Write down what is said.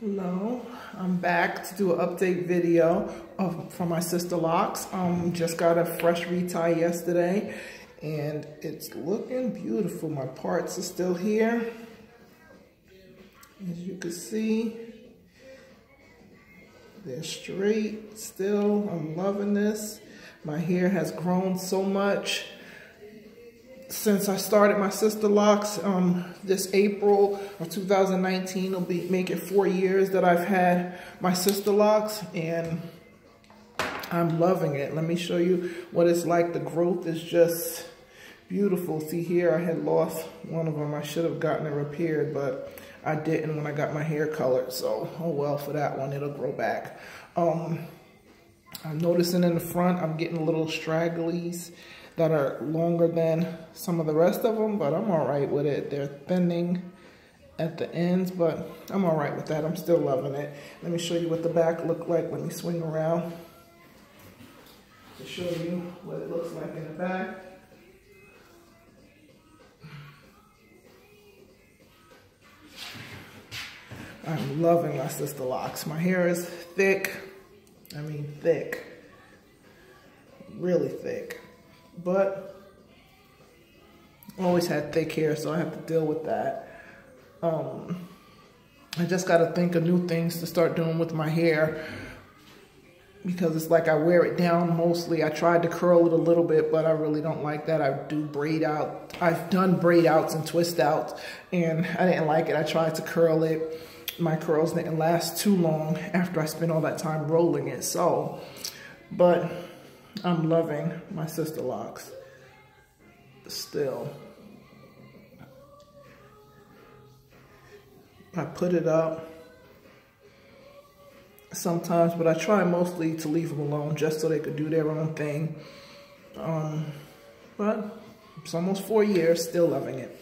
Hello, I'm back to do an update video of, for my sisterlocks. Um, just got a fresh retie yesterday and it's looking beautiful. My parts are still here. As you can see, they're straight still. I'm loving this. My hair has grown so much since I started my sisterlocks um, this April of 2019 will be make it four years that I've had my sisterlocks and I'm loving it. Let me show you what it's like. The growth is just beautiful. See here, I had lost one of them. I should have gotten it repaired, but I didn't when I got my hair colored. So, oh well for that one, it'll grow back. Um, I'm noticing in the front, I'm getting little stragglies that are longer than some of the rest of them, but I'm all right with it. They're thinning at the ends, but I'm all right with that. I'm still loving it. Let me show you what the back look like. Let me swing around to show you what it looks like in the back. I'm loving my sisterlocks. My hair is thick. I mean thick. Really thick but I always had thick hair, so I have to deal with that. Um, I just got to think of new things to start doing with my hair because it's like I wear it down mostly. I tried to curl it a little bit, but I really don't like that. I do braid out. I've done braid outs and twist outs, and I didn't like it. I tried to curl it. My curls didn't last too long after I spent all that time rolling it. So, but I'm loving my sisterlocks still. I put it up sometimes, but I try mostly to leave them alone just so they could do their own thing. Um, but it's almost four years, still loving it.